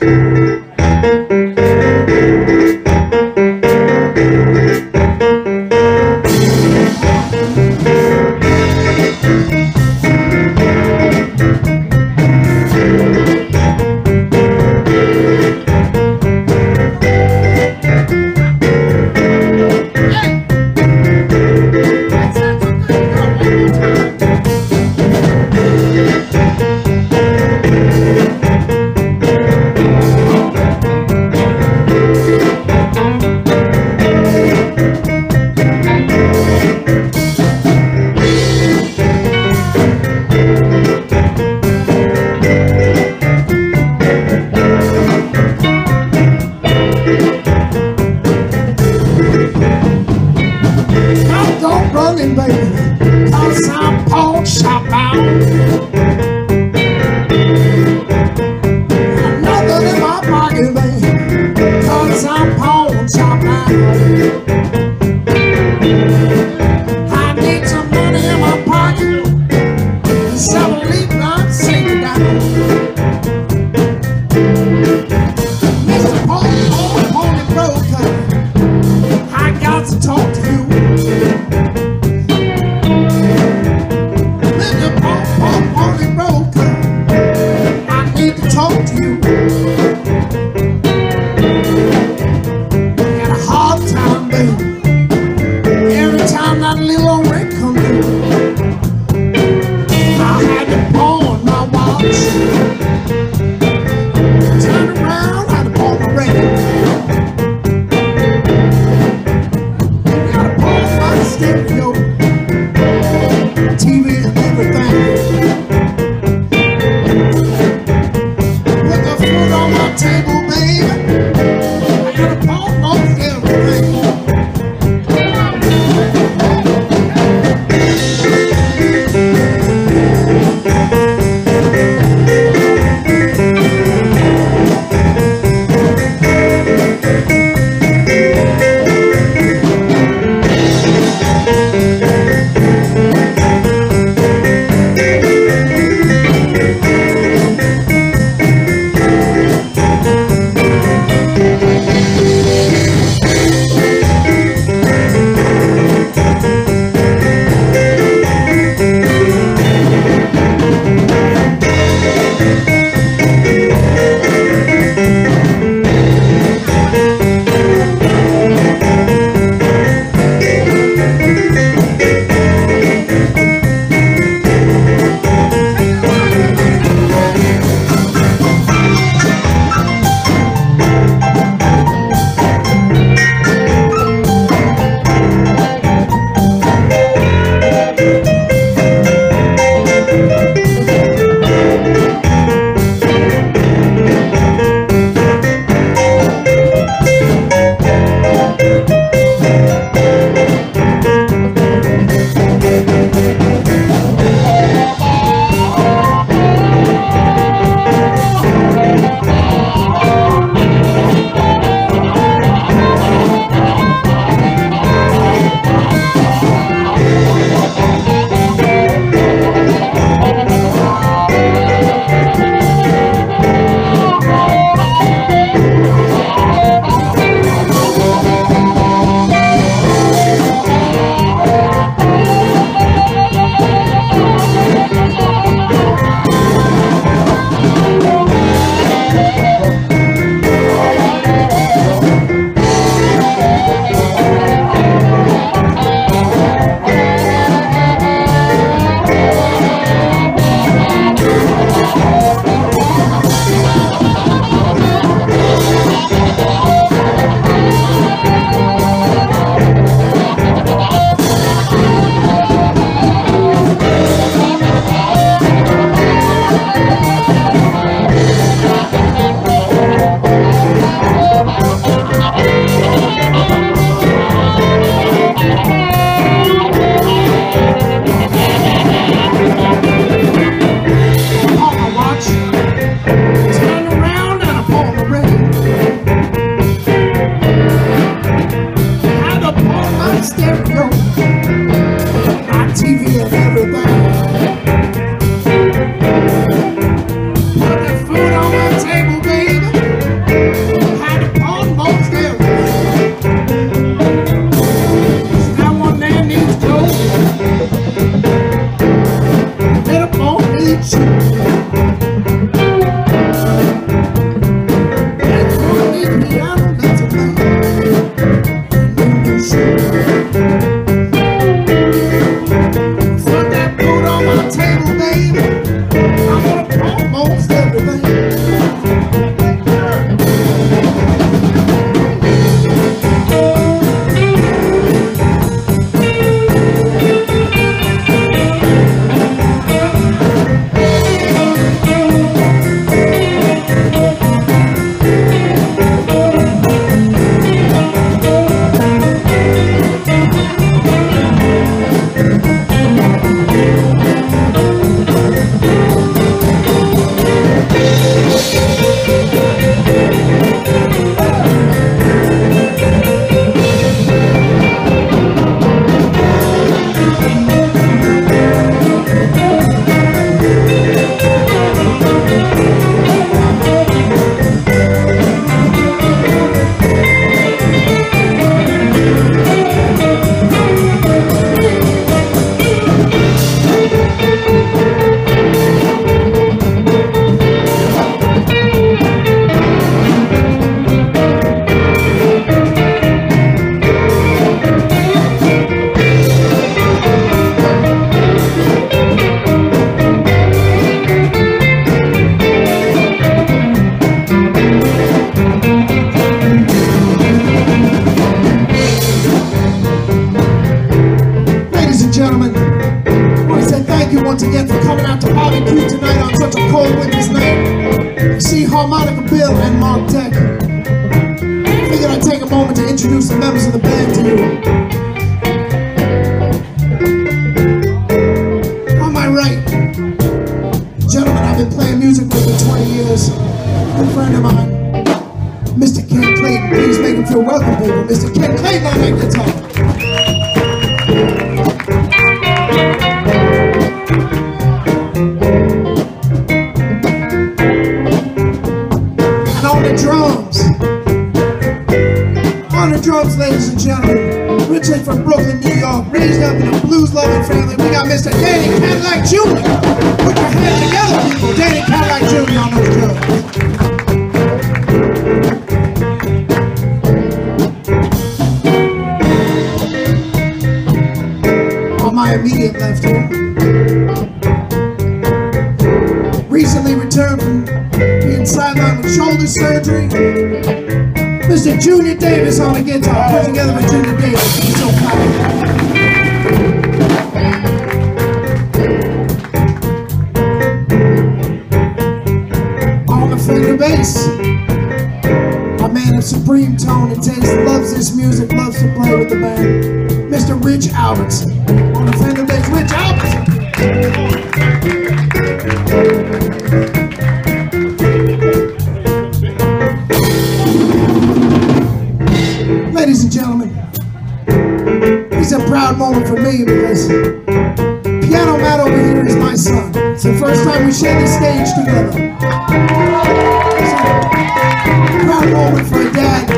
I'm pawn my once again for coming out to Bobbique tonight on such a cold winter's night. See Harmonica Bill and Marked Deck. Figured I'd take a moment to introduce the members of the band to you. On my right, gentlemen I've been playing music with for 20 years, good friend of mine, Mr. Ken Clayton. Please make him feel welcome, baby. Mr. Ken Clayton on that guitar. The drums, on the drums, ladies and gentlemen, Richard from Brooklyn, New York, raised up in a blues-loving family, we got Mr. Danny Cadillac Jr. Put your hands together, people. Danny Cadillac Jr. on those drums. My immediate left here, being sidelined with shoulder surgery. Mr. Junior Davis on the guitar. Put together with Junior Davis. He's so proud. On the Fender bass. A man of supreme tone and taste, loves this music, loves to play with the band. Mr. Rich Albertson. On the Fender bass, Rich Albertson. We share the stage together. Proud moment for a dad.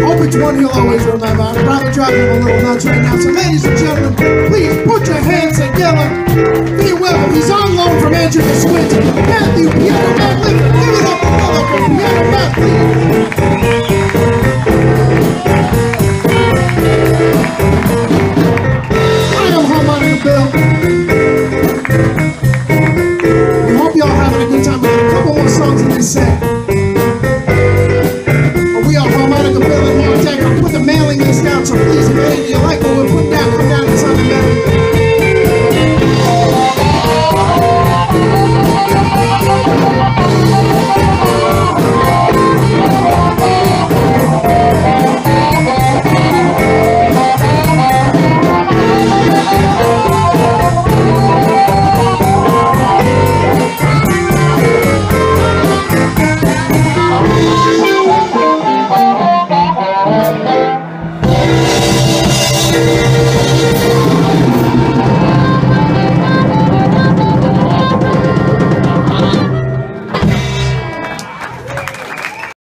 Hope it's one he'll always remember. I'm probably driving him a little nuts right now. So, ladies and gentlemen, please put your hands together. Be welcome. He's on loan from Andrew the Switch. Matthew Piano Matt, give it up for Piano Matt, please.